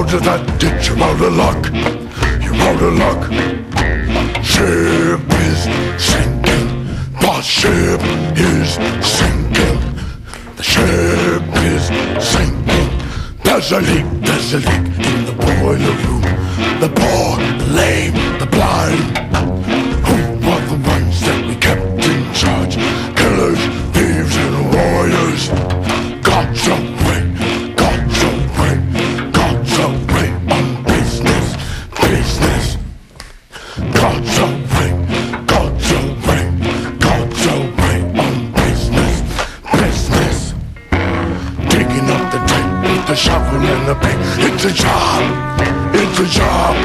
out of that ditch, you're out of luck. You're out of luck. Ship is sinking. The ship is sinking. The ship is sinking. There's a leak, there's a leak in the boiler room. The poor, the lame, the the shovel and the pick. It's a job, it's a job.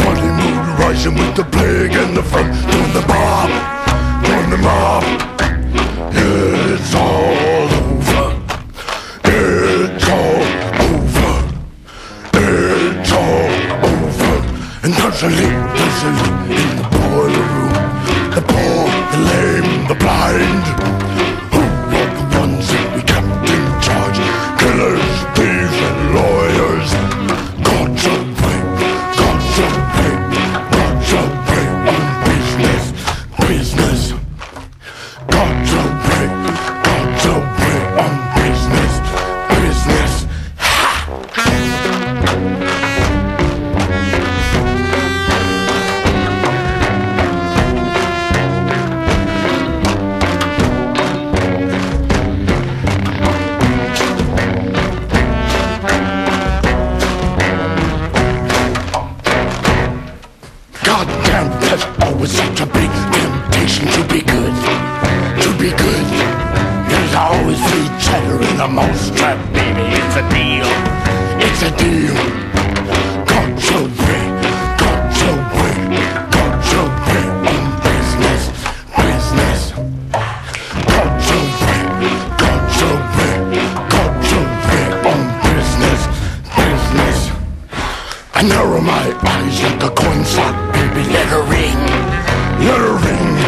Bloody mood rising with the plague and the front doing the mob, doing the mob. It's all over. It's all over. It's all over. And there's a leak, there's a leak in the boiler room. The poor, the lame, the blind. God damn, there's always such a big temptation to be good. To be good. There's always free cheddar in a mousetrap, baby. It's a deal. It's a deal. I narrow my eyes like a coin slot, baby, let her ring, let her ring.